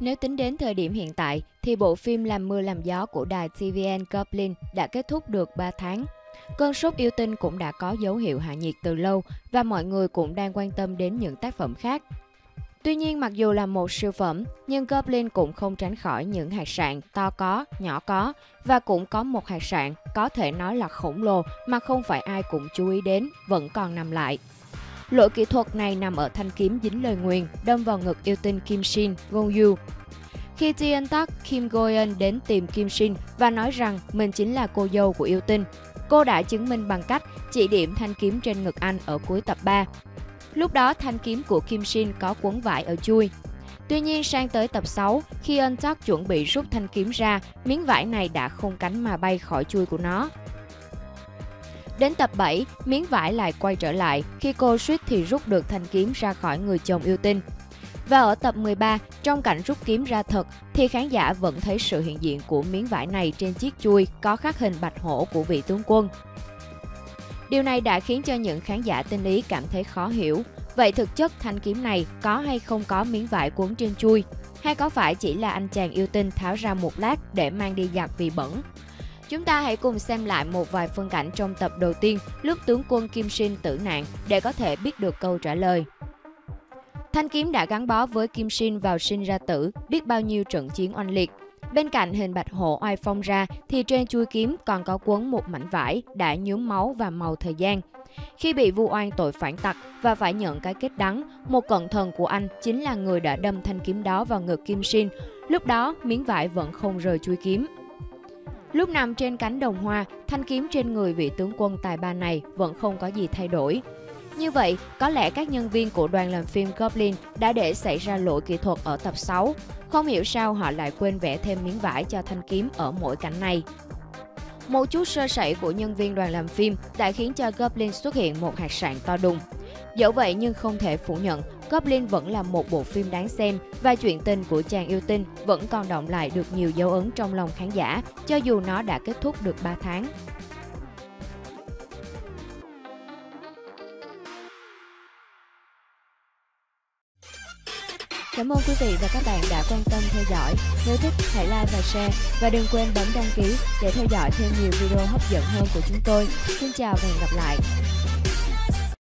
Nếu tính đến thời điểm hiện tại, thì bộ phim Làm mưa làm gió của đài TVN Goblin đã kết thúc được 3 tháng. Cơn sốt yêu tinh cũng đã có dấu hiệu hạ nhiệt từ lâu và mọi người cũng đang quan tâm đến những tác phẩm khác. Tuy nhiên mặc dù là một siêu phẩm, nhưng Goblin cũng không tránh khỏi những hạt sạn to có, nhỏ có và cũng có một hạt sạn có thể nói là khổng lồ mà không phải ai cũng chú ý đến, vẫn còn nằm lại. Lỗi kỹ thuật này nằm ở thanh kiếm dính lời nguyền đâm vào ngực yêu tinh Kim Shin, Gong Yu. Khi Tien Tak, Kim Goyen đến tìm Kim Shin và nói rằng mình chính là cô dâu của yêu tinh, cô đã chứng minh bằng cách chỉ điểm thanh kiếm trên ngực anh ở cuối tập 3. Lúc đó thanh kiếm của Kim Shin có cuốn vải ở chui. Tuy nhiên sang tới tập 6, khi Untuck chuẩn bị rút thanh kiếm ra, miếng vải này đã không cánh mà bay khỏi chui của nó. Đến tập 7, miếng vải lại quay trở lại khi cô suýt thì rút được thanh kiếm ra khỏi người chồng yêu tinh. Và ở tập 13, trong cảnh rút kiếm ra thật, thì khán giả vẫn thấy sự hiện diện của miếng vải này trên chiếc chui có khắc hình bạch hổ của vị tướng quân. Điều này đã khiến cho những khán giả tinh ý cảm thấy khó hiểu. Vậy thực chất thanh kiếm này có hay không có miếng vải cuốn trên chui? Hay có phải chỉ là anh chàng yêu tinh tháo ra một lát để mang đi giặt vì bẩn? Chúng ta hãy cùng xem lại một vài phân cảnh trong tập đầu tiên lúc tướng quân Kim Shin tử nạn để có thể biết được câu trả lời. Thanh kiếm đã gắn bó với Kim Shin vào sinh ra tử, biết bao nhiêu trận chiến oanh liệt. Bên cạnh hình bạch hổ oai phong ra thì trên chuôi kiếm còn có quấn một mảnh vải đã nhuốm máu và màu thời gian. Khi bị vu oan tội phản tặc và phải nhận cái kết đắng, một cận thần của anh chính là người đã đâm thanh kiếm đó vào ngực Kim Shin. Lúc đó, miếng vải vẫn không rời chuôi kiếm. Lúc nằm trên cánh đồng hoa, thanh kiếm trên người vị tướng quân tài ba này vẫn không có gì thay đổi. Như vậy, có lẽ các nhân viên của đoàn làm phim Goblin đã để xảy ra lỗi kỹ thuật ở tập 6. Không hiểu sao họ lại quên vẽ thêm miếng vải cho thanh kiếm ở mỗi cảnh này. Một chút sơ sẩy của nhân viên đoàn làm phim đã khiến cho Goblin xuất hiện một hạt sạn to đùng. Dẫu vậy nhưng không thể phủ nhận, Goblin vẫn là một bộ phim đáng xem và chuyện tình của chàng yêu tinh vẫn còn động lại được nhiều dấu ấn trong lòng khán giả, cho dù nó đã kết thúc được 3 tháng. Cảm ơn quý vị và các bạn đã quan tâm theo dõi. Nếu thích, hãy like và share. Và đừng quên bấm đăng ký để theo dõi thêm nhiều video hấp dẫn hơn của chúng tôi. Xin chào và hẹn gặp lại.